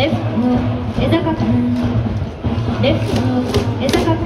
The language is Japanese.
レフト江坂君レフト江坂